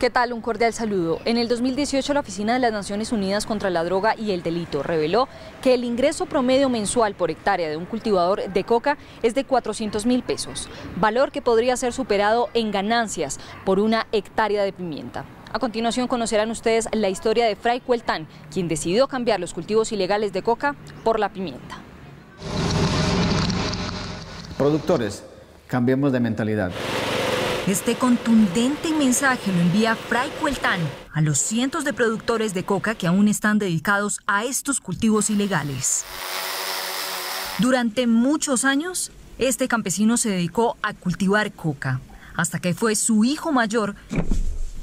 ¿Qué tal? Un cordial saludo. En el 2018 la Oficina de las Naciones Unidas contra la Droga y el Delito reveló que el ingreso promedio mensual por hectárea de un cultivador de coca es de 400 mil pesos, valor que podría ser superado en ganancias por una hectárea de pimienta. A continuación conocerán ustedes la historia de Fray Cueltán, quien decidió cambiar los cultivos ilegales de coca por la pimienta. Productores, cambiemos de mentalidad. Este contundente mensaje lo envía Fray Cueltán a los cientos de productores de coca que aún están dedicados a estos cultivos ilegales. Durante muchos años, este campesino se dedicó a cultivar coca, hasta que fue su hijo mayor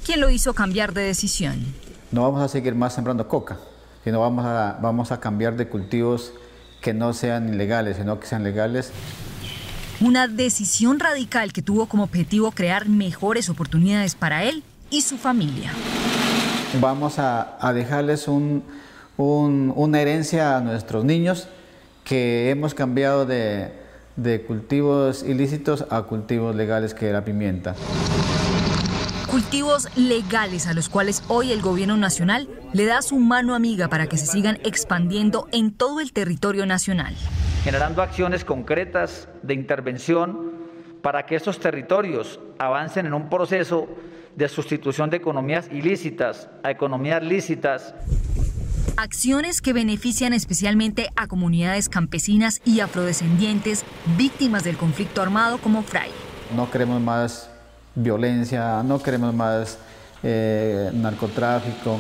quien lo hizo cambiar de decisión. No vamos a seguir más sembrando coca, sino vamos a, vamos a cambiar de cultivos que no sean ilegales, sino que sean legales una decisión radical que tuvo como objetivo crear mejores oportunidades para él y su familia. Vamos a, dejarles una herencia a nuestros niños que hemos cambiado de, de cultivos ilícitos a cultivos legales que era pimienta. Cultivos legales a los cuales hoy el gobierno nacional le da su mano amiga para que se sigan expandiendo en todo el territorio nacional generando acciones concretas de intervención para que estos territorios avancen en un proceso de sustitución de economías ilícitas a economías lícitas. Acciones que benefician especialmente a comunidades campesinas y afrodescendientes víctimas del conflicto armado como Fray. No queremos más violencia, no queremos más eh, narcotráfico,